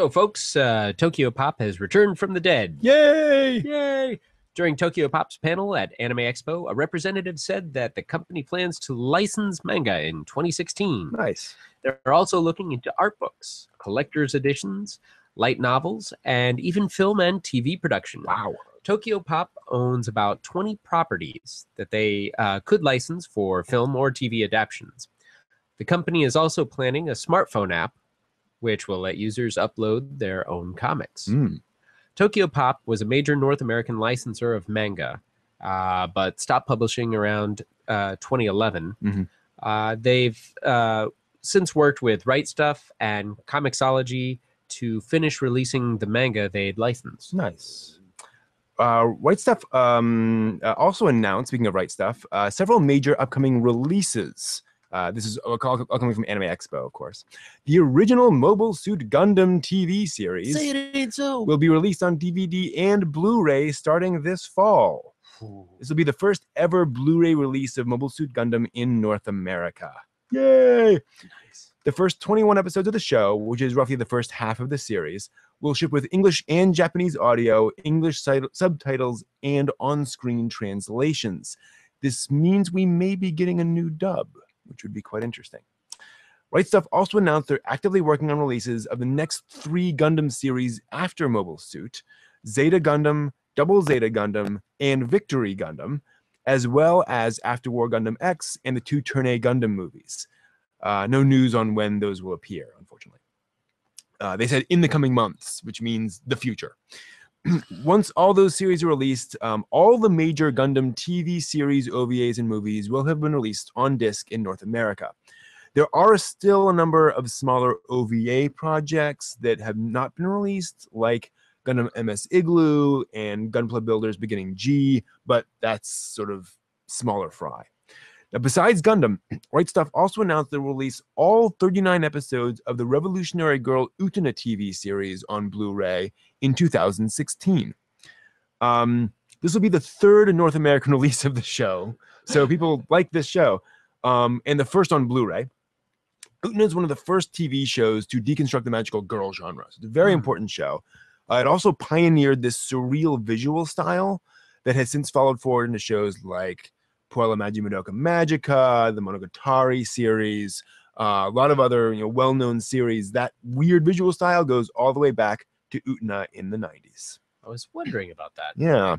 So, folks, uh, Tokyopop has returned from the dead. Yay! Yay! During Tokyopop's panel at Anime Expo, a representative said that the company plans to license manga in 2016. Nice. They're also looking into art books, collector's editions, light novels, and even film and TV production. Wow. Tokyopop owns about 20 properties that they uh, could license for film or TV adaptations. The company is also planning a smartphone app which will let users upload their own comics. Mm. Tokyopop was a major North American licensor of manga, uh, but stopped publishing around uh, 2011. Mhm. Uh, they've uh, since worked with Right Stuf and Comixology to finish releasing the manga they'd licensed. Nice. Uh, right Stuf um, uh, also announced, speaking of Right Stuf, uh, several major upcoming releases. Uh, this is all, all coming from Anime Expo, of course. The original Mobile Suit Gundam TV series so. will be released on DVD and Blu-ray starting this fall. This will be the first ever Blu-ray release of Mobile Suit Gundam in North America. Yay! The first 21 episodes of the show, which is roughly the first half of the series, will ship with English and Japanese audio, English subtitles, and on-screen translations. This means we may be getting a new dub, which would be quite interesting. Right Stuf also announced they're actively working on releases of the next three Gundam series after Mobile Suit Zeta Gundam, Double Zeta Gundam, and Victory Gundam, as well as After War Gundam X and the two Turn A Gundam movies. Uh, no news on when those will appear, unfortunately. Uh, they said in the coming months, which means the future. Once all those series are released, um, all the major Gundam TV series, OVAs, and movies will have been released on disc in North America. There are still a number of smaller OVA projects that have not been released, like Gundam MS Igloo and Gunpla Builders Beginning G, but that's sort of smaller fry. Now, besides Gundam, Right Stuf also announced they'll release all 39 episodes of the Revolutionary Girl Utena TV series on Blu-ray in 2016. Um, this will be the third North American release of the show, so people like this show, um, and the first on Blu-ray. Utena is one of the first TV shows to deconstruct the magical girl genre. So it's a very Hmm. important show. Uh, it also pioneered this surreal visual style that has since followed forward into shows like Puella Magi Madoka Magica, the Monogatari series, uh, a lot of other you know well-known series. That weird visual style goes all the way back to Utena in the 90s. I was wondering about that. Yeah.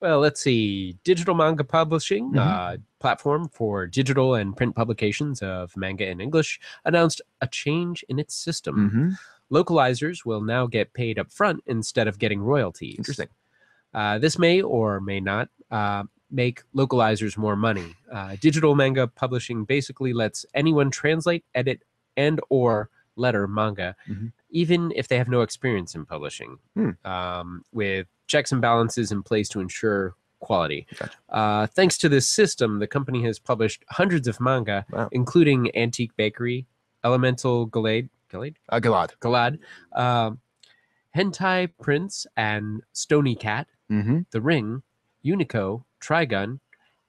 Well, let's see. Digital Manga Publishing, Mhm. uh, platform for digital and print publications of manga in English, announced a change in its system. hmm Localizers will now get paid up front instead of getting royalties. Interesting. Uh, this may or may not uh, make localizers more money. Uh, digital manga publishing basically lets anyone translate, edit, and or letter manga, Mhm. even if they have no experience in publishing, Hmm. um, with checks and balances in place to ensure quality. Gotcha. Uh, thanks to this system, the company has published hundreds of manga, Wow. including Antique Bakery, Elemental Galade, Galade, Uh, Galad. Galad, um, Hentai Prince, and Stony Cat. hmm The Ring, Unico, Trigun,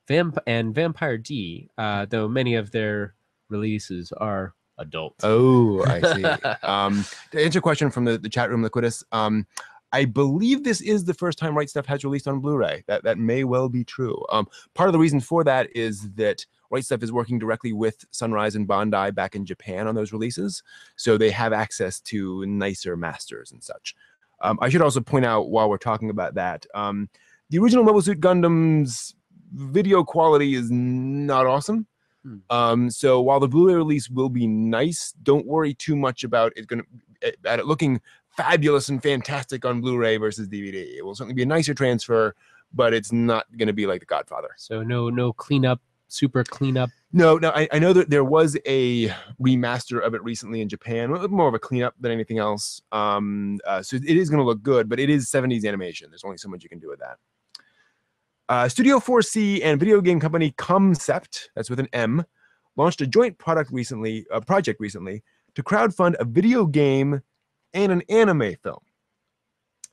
Vamp- and Vampire D, uh, though many of their releases are adult. Oh, I see. um, to answer a question from the, the chat room, Liquidus, um, I believe this is the first time Right Stuf has released on Blu-ray. That that may well be true. Um, part of the reason for that is that Right Stuf is working directly with Sunrise and Bandai back in Japan on those releases, so they have access to nicer masters and such. Um, I should also point out while we're talking about that, um, the original Mobile Suit Gundam's video quality is not awesome. Hmm. Um, so while the Blu-ray release will be nice, don't worry too much about it going at it looking fabulous and fantastic on Blu-ray versus DVD. It will certainly be a nicer transfer, but it's not going to be like The Godfather. So no no cleanup, super cleanup. No, no, I, I know that there was a remaster of it recently in Japan, more of a cleanup than anything else. Um, uh, so it is going to look good, but it is 70s animation. There's only so much you can do with that. Uh, Studio 4C and video game company Comcept, that's with an M, launched a joint product recently, a project recently, to crowdfund a video game and an anime film.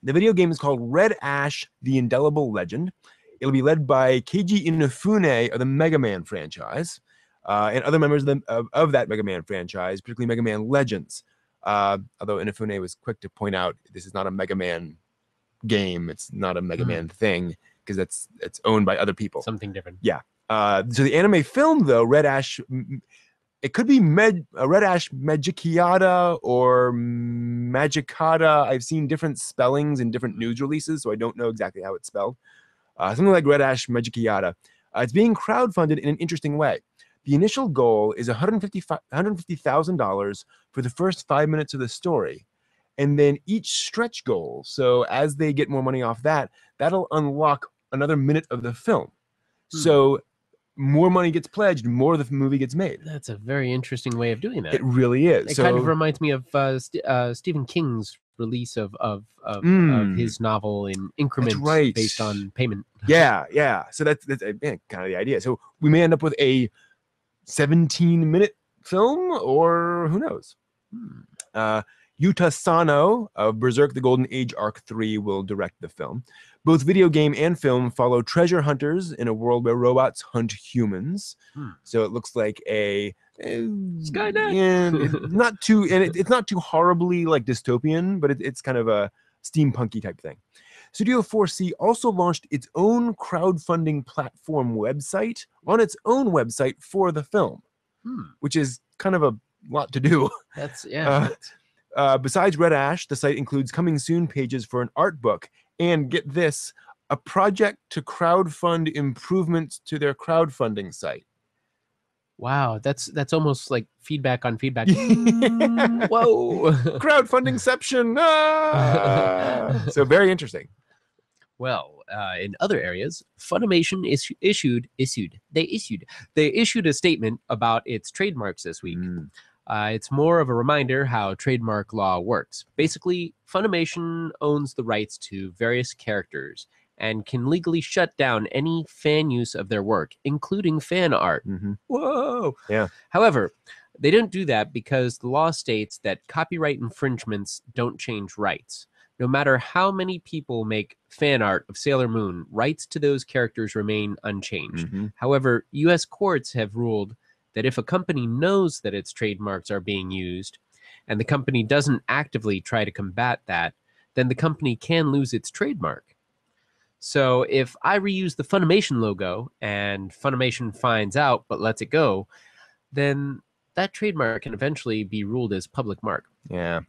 The video game is called Red Ash: The Indelible Legend. It'll be led by Keiji Inafune of the Mega Man franchise uh, and other members of, the, of, of that Mega Man franchise, particularly Mega Man Legends. Uh, although Inafune was quick to point out this is not a Mega Man game; it's not a Mega Hmm. Man thing because that's it's owned by other people. Something different. Yeah. Uh, so the anime film, though, Red Ash, it could be Med, uh, Red Ash Magiciata or Magicata. I've seen different spellings in different news releases, so I don't know exactly how it's spelled. Uh, something like Red Ash Magiciata. Uh, it's being crowdfunded in an interesting way. The initial goal is $150 $150,000 for the first five minutes of the story. And then each stretch goal, so as they get more money off that, that'll unlock another minute of the film. Hmm. So more money gets pledged, more the movie gets made. That's a very interesting way of doing that. It really is. It so, kind of reminds me of uh, St- uh, Stephen King's release of of, of, Mm. of his novel in increments right. based on payment. yeah, yeah. So that's that's yeah, kind of the idea. So we may end up with a 17 minute film, or who knows? Hmm. Uh, Yuta Sano of Berserk: The Golden Age Arc 3 will direct the film. Both video game and film follow treasure hunters in a world where robots hunt humans. Hmm. So it looks like a Skynet. not too, and it, it's not too horribly like dystopian, but it, it's kind of a steampunky type thing. Studio 4C also launched its own crowdfunding platform website on its own website for the film, Hmm. which is kind of a lot to do. That's yeah. Uh, that's- Uh, besides Red Ash, the site includes coming soon pages for an art book and get this a project to crowdfund improvements to their crowdfunding site. wow, that's that's almost like feedback on feedback. Mm, Whoa. Crowdfundingception. Ah! so very interesting. Well, uh, in other areas, Funimation is issued issued they issued they issued a statement about its trademarks this week. Mm. Uh, it's more of a reminder how trademark law works. Basically, Funimation owns the rights to various characters and can legally shut down any fan use of their work, including fan art. Mhm. Whoa. Yeah. However, they don't do that because the law states that copyright infringements don't change rights. No matter how many people make fan art of Sailor Moon, rights to those characters remain unchanged. Mhm. However, US courts have ruled that if a company knows that its trademarks are being used and the company doesn't actively try to combat that, then the company can lose its trademark. So if I reuse the Funimation logo and Funimation finds out but lets it go, then that trademark can eventually be ruled as public mark. Yeah.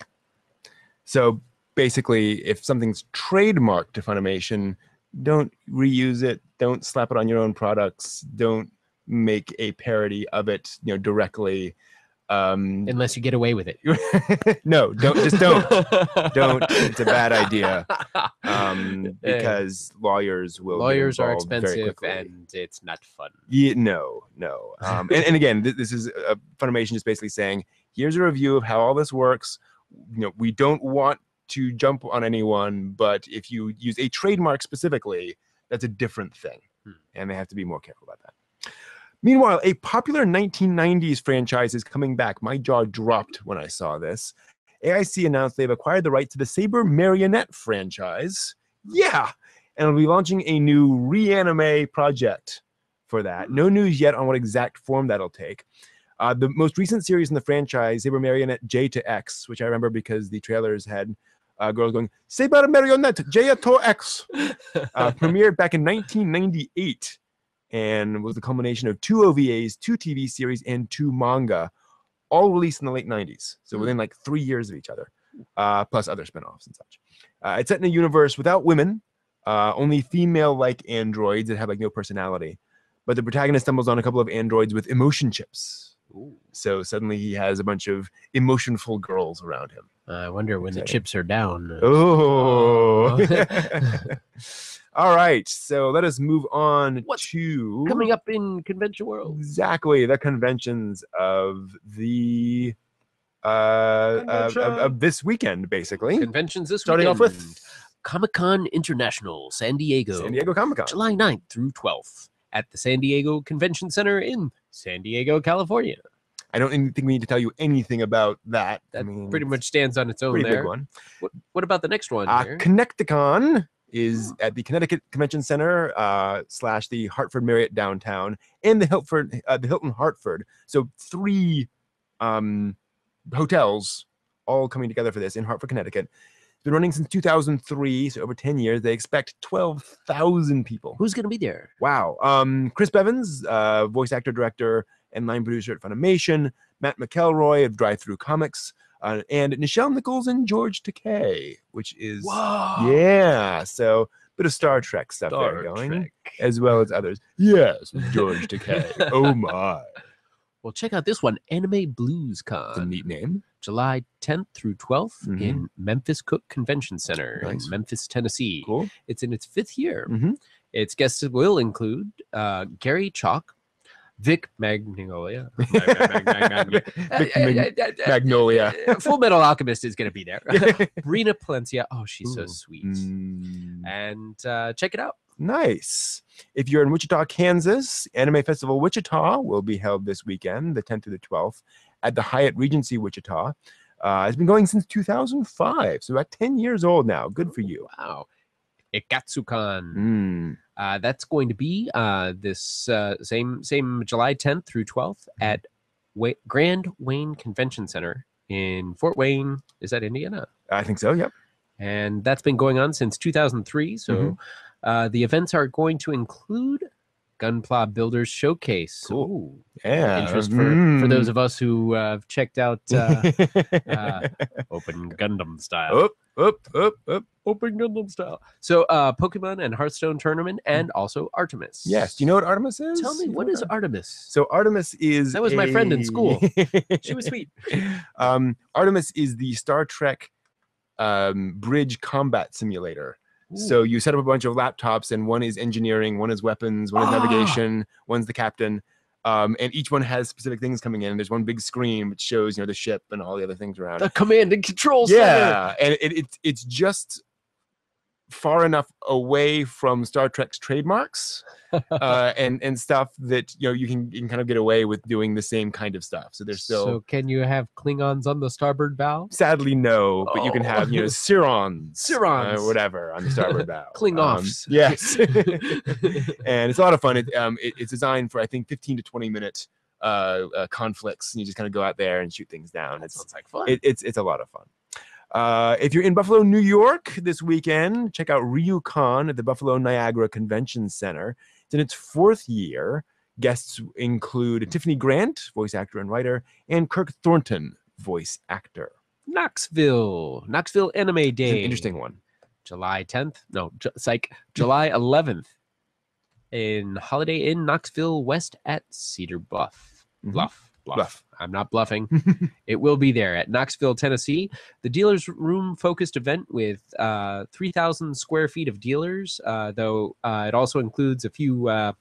So basically, if something's trademarked to Funimation, don't reuse it. Don't slap it on your own products. Don't make a parody of it, you know, directly. Um, Unless you get away with it. no, don't just don't. don't. It's a bad idea um, because lawyers will. lawyers are expensive and it's not fun. Yeah, no, no. Um, and, and again, th- this is uh, Funimation just basically saying, here's a review of how all this works. You know, we don't want to jump on anyone, but if you use a trademark specifically, that's a different thing, Hmm. and they have to be more careful about that. Meanwhile, a popular 1990s franchise is coming back. My jaw dropped when I saw this. AIC announced they've acquired the right to the Saber Marionette franchise. Yeah, and will be launching a new reanime project for that. No news yet on what exact form that'll take. Uh, the most recent series in the franchise, Saber Marionette J to X, which I remember because the trailers had uh, girls going Saber Marionette J to X, uh, premiered back in 1998 and was the culmination of two OVAs, two TV series, and two manga, all released in the late 90s. So Hmm. within like three years of each other, uh, plus other spin-offs and such. Uh, it's set in a universe without women, uh, only female-like androids that have like no personality. But the protagonist stumbles on a couple of androids with emotion chips. Ooh. So suddenly he has a bunch of emotionful girls around him. I wonder when the chips are down. uh, Oh. All right. So let us move on What's to Coming up in convention world. exactly the conventions of the uh, uh of, of this weekend, basically. Conventions this Starting off with Comic Con International, San Diego. San Diego Comic Con. July 9th through 12th at the San Diego Convention Center in San Diego, California. I don't think we need to tell you anything about that. I That mean, pretty much stands on its own pretty there. big one. What, what about the next one? Uh. Connecticon is at the Connecticut Convention Center uh, slash the Hartford Marriott downtown and the Hilton uh, the Hilton Hartford. So three um, hotels all coming together for this in Hartford, Connecticut. It's been running since 2003, so over 10 years. They expect 12,000 people. Who's going to be there? Wow. Um, Chris Bevins, uh, voice actor, director, and line producer at Funimation. Matt McElroy of Drive Through Comics. Uh, and Nichelle Nichols and George Takei, which is Whoa. yeah. So bit of Star Trek stuff there going, as well as others. Yes, George Takei. oh my, Well, check out this one, Anime Blues it's a Con, neat name. July 10th through 12th Mhm. in Memphis Cook Convention Center Nice. in Memphis, Tennessee. Cool. It's in its fifth year. Mhm. Its guests will include uh, Gary Chalk, Vic Mignogna. Magnolia. Full Metal Alchemist is going to be there. Rena Palencia. Oh, she's so sweet. Mm, And uh, check it out. nice. If you're in Wichita, Kansas, Anime Festival Wichita will be held this weekend, the 10th to the 12th, at the Hyatt Regency Wichita. Uh, it's been going since 2005, so about 10 years old now. Good for you. Wow. Ikatsukan. Mm. Uh, that's going to be uh, this uh, same same July 10th through 12th Mm-hmm. at Wa- Grand Wayne Convention Center in Fort Wayne. Is that Indiana? I think so. Yep. And that's been going on since 2003. So Mhm. uh, the events are going to include Gunpla Builders Showcase. Cool. Ooh, Yeah. interest for, for those Mm. of us who uh, have checked out uh, uh, Open Gundam style. up, up, up, up. Open Gundam style. So uh, Pokemon and Hearthstone tournament and also Artemis. Mm. Yes. Do you know what Artemis is? Tell me, You what know is Artemis? So Artemis is That was my friend in school. She was sweet. um, Artemis is the Star Trek um, bridge combat simulator. So you set up a bunch of laptops, and one is engineering, one is weapons, one is Ah. navigation, one's the captain, um, and each one has specific things coming in. And There's one big screen which shows you know the ship and all the other things around. the command and control center. yeah, and it, it it's just far enough away from Star Trek's trademarks uh, and and stuff that you know you can you can kind of get away with doing the same kind of stuff. So there's still So can you have Klingons on the starboard bow? sadly no, but you can Oh. have you know Sirons, Sirons. uh, whatever on the starboard bow. Um, yes, and it's a lot of fun. It, um, it- it's designed for I think 15 to 20 minute uh, uh, conflicts, and you just kind of go out there and shoot things down. That It's sounds like fun. it, it's it's a lot of fun. Uh, if you're in Buffalo, New York this weekend, check out RyuCon at the Buffalo Niagara Convention Center. It's in its fourth year. Guests include Tiffany Grant, voice actor and writer, and Kirk Thornton, voice actor. Knoxville. Knoxville Anime Day. an interesting one. July 10th. No, Ju- psych. July 11th in Holiday Inn, Knoxville West at Cedar Bluff. Mhm. Bluff. Bluff. Bluff. I'm not bluffing. it will be there at Knoxville, Tennessee. The dealers room focused event with uh, 3,000 square feet of dealers, uh, though uh, it also includes a few uh,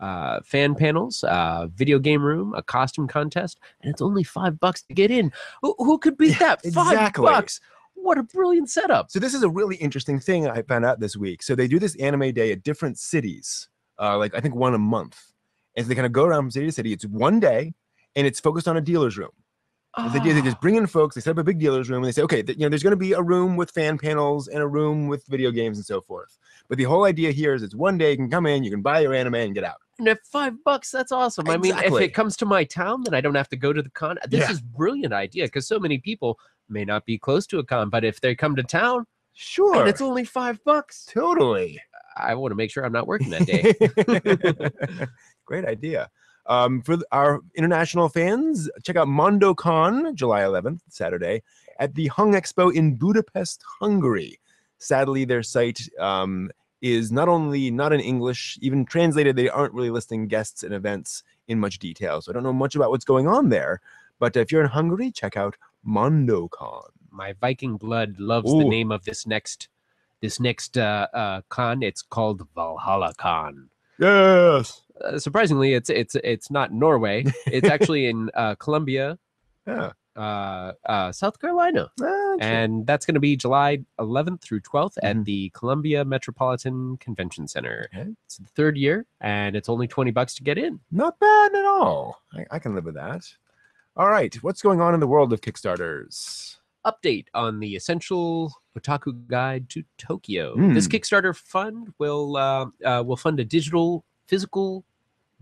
uh, fan panels, uh, video game room, a costume contest, and it's only five bucks to get in. Who, who could beat that? Five exactly. bucks. What a brilliant setup. So this is a really interesting thing I found out this week. So they do this anime day at different cities, uh, like I think one a month, and so they kind of go around from city to city. It's one day, and it's focused on a dealer's room. And the idea they just ah. bring in folks, they set up a big dealer's room, and they say, okay, you know, there's going to be a room with fan panels and a room with video games and so forth. But the whole idea here is it's one day you can come in, you can buy your anime and get out. And at five bucks, that's awesome. I mean, if it comes to my town, then I don't have to go to the con. This Yeah. is brilliant idea because so many people may not be close to a con, but if they come to town Sure, and it's only five bucks, totally. I want to make sure I'm not working that day. Great idea. Um, for our international fans, check out MondoCon, July 11th, Saturday, at the Hung Expo in Budapest, Hungary. Sadly, their site um, is not only not in English, even translated, they aren't really listing guests and events in much detail. So I don't know much about what's going on there. But if you're in Hungary, check out MondoCon. my Viking blood loves the name of this next this next uh, uh, con. It's called Valhalla Con. Yes. Uh, surprisingly, it's it's it's not Norway. It's actually in uh, Columbia, Yeah. uh, uh, South Carolina. Ah, and that's going to be July 11th through 12th Mhm. at the Columbia Metropolitan Convention Center. Okay. It's the third year, and it's only 20 bucks to get in. Not bad at all. I, I can live with that. All right. What's going on in the world of Kickstarters? Update on the Essential Otaku Guide to Tokyo. Mm. This Kickstarter fund will uh, uh, will fund a digital physical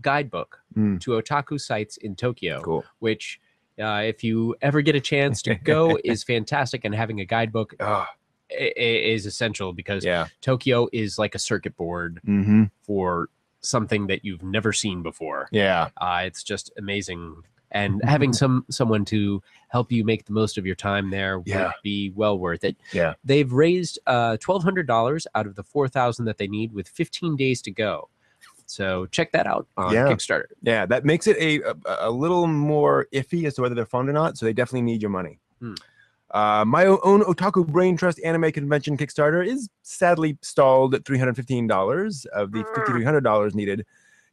guidebook Mm. to otaku sites in Tokyo, Cool. which Uh, if you ever get a chance to go, is fantastic, and having a guidebook Oh, is essential because yeah. Tokyo is like a circuit board Mm-hmm. for something that you've never seen before. Yeah. Uh, it's just amazing, and having some someone to help you make the most of your time there Yeah. would be well worth it. Yeah. they've raised uh, twelve hundred dollars out of the four thousand that they need, with fifteen days to go. So check that out on Yeah. Kickstarter. Yeah. That makes it a, a a little more iffy as to whether they're fun or not. So they definitely need your money. Hmm. Uh, my own Otaku Brain Trust Anime Convention Kickstarter is sadly stalled at $315 of the $5,300 needed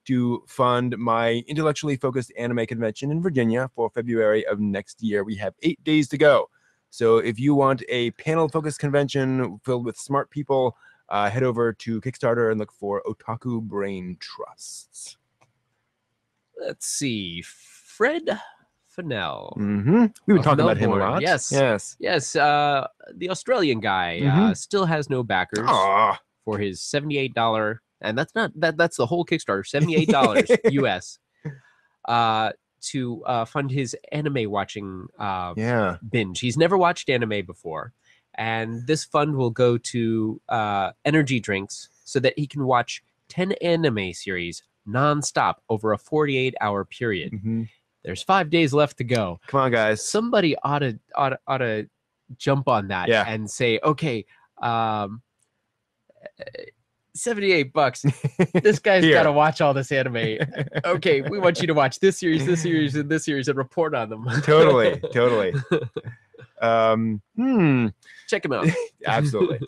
to fund my intellectually focused anime convention in Virginia for February of next year. We have eight days to go. So if you want a panel focused convention filled with smart people, uh, head over to Kickstarter and look for Otaku Brain Trusts. Let's see, Fred Fennell. Mm-hmm. We've been Of talking about him a lot. yes. Yes. Yes, uh, the Australian guy uh, still has no backers Aw. for his seventy-eight dollar, and that's not that. That's the whole Kickstarter, seventy-eight dollars US, uh, to uh, fund his anime watching uh, Yeah. binge. He's never watched anime before, and this fund will go to uh, energy drinks so that he can watch ten anime series nonstop over a forty-eight hour period. Mhm. There's five days left to go Come on, guys. somebody ought to ought to, ought to jump on that Yeah. and say okay um uh, 78 bucks this guy's got to watch all this anime okay we want you to watch this series this series and this series and report on them totally, totally. Um, hmm, check him out absolutely.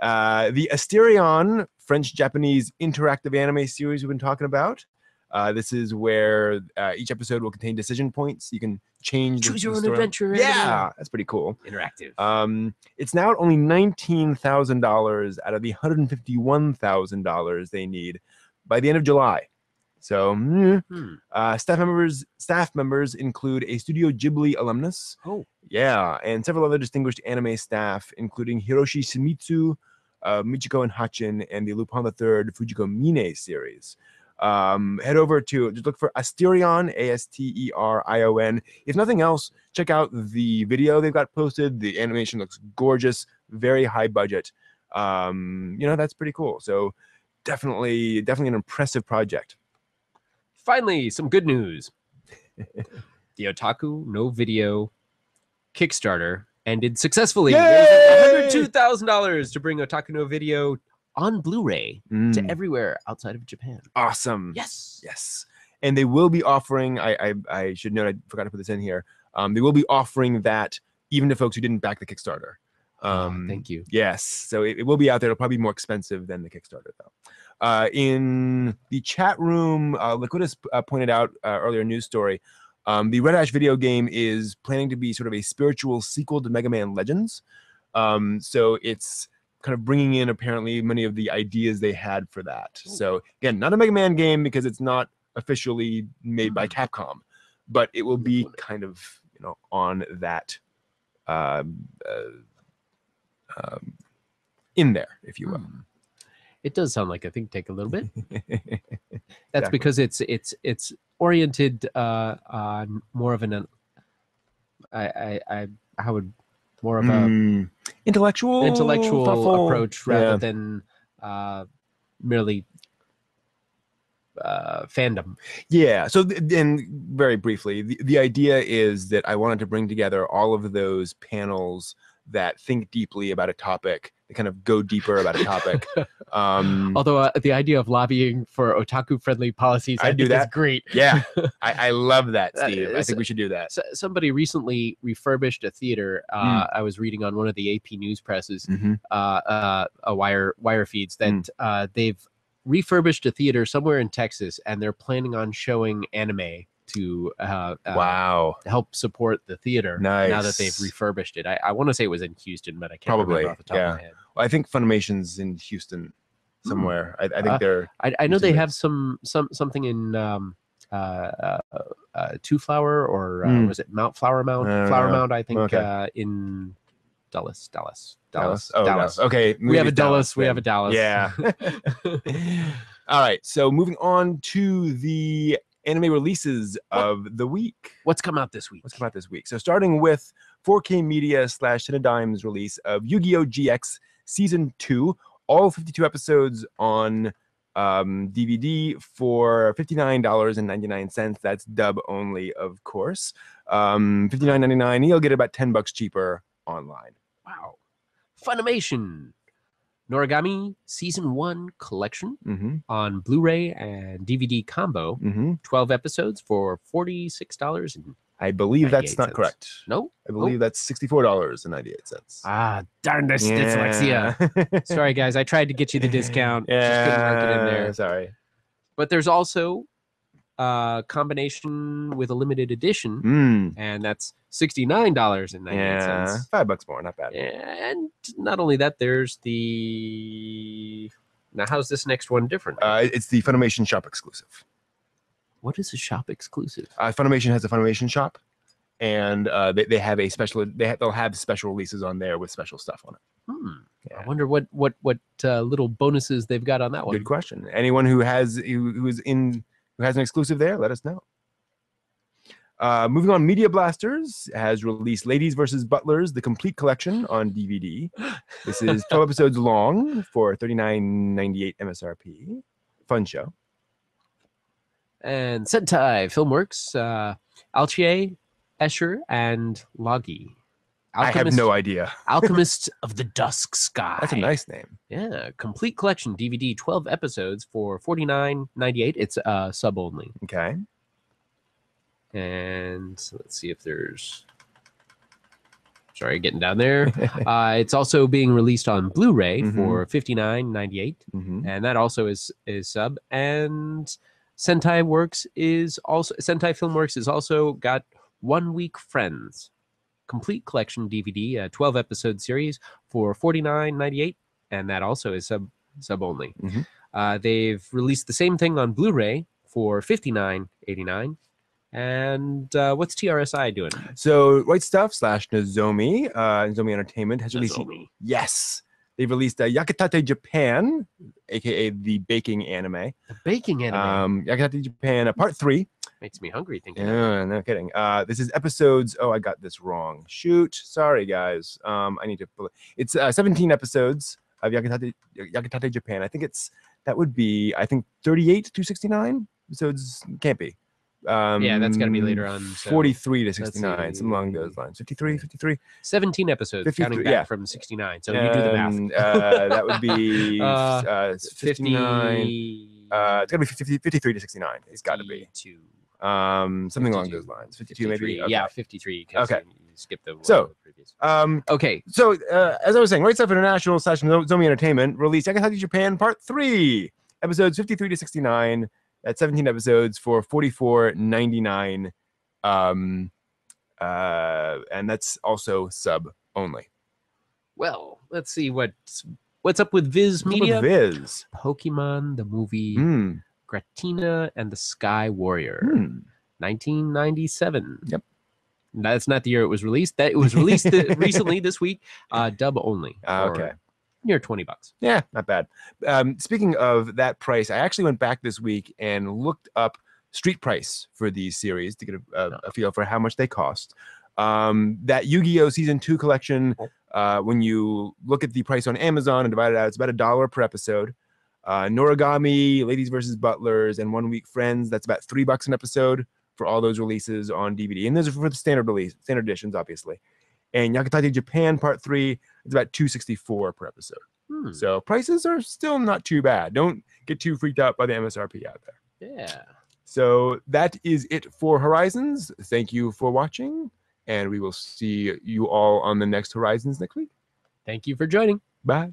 Uh, the Asterion French Japanese interactive anime series we've been talking about. Uh, this is where uh, each episode will contain decision points. You can change. choose the your own story. adventure Yeah, that's pretty cool. interactive Um, it's now at only nineteen thousand dollars out of the hundred and fifty-one thousand dollars they need by the end of July. So, mm, Hmm. uh, staff members staff members include a Studio Ghibli alumnus, oh yeah, and several other distinguished anime staff, including Hiroshi Shimizu, uh, Michiko and Hatchin, and the Lupin the Third Fujiko Mine series. Um, head over to just look for Asterion, A S T E R I O N. If nothing else, check out the video they've got posted. The animation looks gorgeous, very high budget. Um, you know that's pretty cool. So definitely, definitely an impressive project. finally some good news the otaku no video kickstarter ended successfully Yay! $102000 to bring otaku no video on blu-ray to Mm, everywhere outside of japan awesome. yes Yes. And they will be offering, I, I, I should note, I forgot to put this in here. Um, they will be offering that even to folks who didn't back the Kickstarter. Ah, Um, thank you Yes. So it, it will be out there. It'll probably be more expensive than the Kickstarter, though. Uh, in the chat room, uh, Liquidus uh, pointed out uh, earlier news story. Um, the Red Ash video game is planning to be sort of a spiritual sequel to Mega Man Legends. Um, so it's kind of bringing in apparently many of the ideas they had for that. Ooh. So again, not a Mega Man game because it's not officially made by Capcom, but it will be kind of you know on that um, uh, um, in there, if you will. Hmm. it does sound like a think take a little bit that's Exactly. because it's it's it's oriented uh on more of an uh, i i i how would more of a Mm, intellectual, intellectual thoughtful. approach rather Yeah. than uh merely uh fandom Yeah. So, th- and very briefly, the, the idea is that I wanted to bring together all of those panels that think deeply about a topic, that kind of go deeper about a topic. Um, although uh, the idea of lobbying for otaku friendly policies i I'd do think is that. great yeah, I, I love that, Uh, Steve. I think we should do that. S- somebody recently refurbished a theater uh, i was reading on one of the ap news presses Mhm. uh, uh, a wire wire feeds that Mm. uh, they've refurbished a theater somewhere in Texas, and they're planning on showing anime to uh, uh, Wow. help support the theater. nice. Now that they've refurbished it, I, I want to say it was in Houston, but I can't Probably, remember off the top of my head. I think Funimation's in Houston somewhere. I, I think Uh, they're I, I know they have some some something in um, uh, uh, uh, Two Flower or uh, Hmm. was it Mount Flower Mound? Flower know. Mount, I think, Okay. uh, in Dallas, Dallas, Dallas. Dallas, Oh, Dallas. Dallas. Okay. We have a maybe Dallas. We have a. Dallas. Yeah. All right. So moving on to the anime releases of the week. What's come out this week? What's come out this week? So starting with 4K Media slash Cinedigm's release of Yu-Gi-Oh! GX Season 2, all 52 episodes on um, DVD for $59.99. That's dub only, of course. Um, $59.99. You'll get about 10 bucks cheaper online. Wow. Funimation. Noragami Season 1 Collection Mm-hmm. on Blu-ray and DVD combo. Mm-hmm. 12 episodes for $46. And, I believe that's not cents. correct. no? I believe that's $64.98. Ah, darn this dyslexia. Sorry, guys. I tried to get you the discount. Just couldn't work it in there. Sorry. But there's also a combination with a limited edition, Mm. and that's $69.98. Yeah. Five bucks more. Not bad. And not only that, there's the. Now, how's this next one different? Uh, it's the Funimation shop exclusive. What is a shop exclusive? Uh, Funimation has a Funimation shop, and uh, they, they have a special. They they'll have special releases on there with special stuff on it. Hmm. Yeah. I wonder what what what uh, little bonuses they've got on that one. Good question. Anyone who has who, who is in who has an exclusive there, let us know. Uh, moving on, Media Blasters has released Ladies versus Butlers, the complete collection on DVD. This is 12 episodes long for $39.98 MSRP. Fun show. And Sentai Filmworks, uh, Alchie, Escher, and Logi. I have no idea. Alchemist of the Dusk Sky. That's a nice name. Yeah, complete collection DVD, 12 episodes for $49.98. It's uh, sub only. Okay. And let's see if there's. Sorry, getting down there. uh, it's also being released on Blu-ray Mhm. for $59.98. Mhm. and that also is is sub and sentai works is also sentai filmworks is also got one week friends complete collection dvd a 12 episode series for 49.98 and that also is sub sub only Mhm. uh, they've released the same thing on blu-ray for 59.89 and uh, what's trsi doing So, Right Stuf slash Nozomi, uh, Nozomi Entertainment has released. Nozomi. Yes. They've released uh, Yakitate Japan, aka the baking anime. the baking anime Um, Yakitate Japan, uh, part three. makes me hungry thinking Yeah, no kidding. Uh, this is episodes. Oh, I got this wrong. Shoot. Sorry, guys. Um, I need to. pull it. It's uh, 17 episodes of Yakitate, Yakitate Japan. I think it's that would be. I think 38 to 69 episodes. Can't be. Um, Yeah, that's gotta be later on, so 43 to 69, something along those lines. 53, 53. 17 episodes 53, counting back yeah. from 69 so you do the math uh, that would be Uh, uh, 59. 50 Uh, it's got to be 50, 53 to 69. It's got to be. 52, Um, something along those lines. 52 maybe. 53, Okay. yeah 53. Okay. skip you skipped over So, one of the previous Um, okay so uh, as I was saying, Right Stuf International slash Zo- Zomi Entertainment released Yakitate Japan Part Three, episodes fifty-three to sixty-nine. That's seventeen episodes for forty-four ninety-nine, um, uh, and that's also sub only. well let's see what's what's up with viz media with Viz. pokemon the movie Hmm. Giratina and the sky warrior Hmm. 1997 Yep. that's not the year it was released that it was released recently this week uh dub only for okay. Near 20 bucks Yeah, not bad. Um, speaking of that price, I actually went back this week and looked up street price for these series to get a, a, a feel for how much they cost. Um, that Yu-Gi-Oh! Season Two collection, uh, when you look at the price on Amazon and divide it out, it's about a dollar per episode. Uh, Noragami, Ladies versus Butlers, and One Week Friends, that's about three bucks an episode for all those releases on DVD. And those are for the standard release, standard editions, obviously. And Yakitate Japan Part Three, it's about two sixty four per episode. Hmm, So prices are still not too bad. Don't get too freaked out by the MSRP out there. yeah So that is it for Horizons. Thank you for watching, and we will see you all on the next Horizons next week. thank you for joining Bye.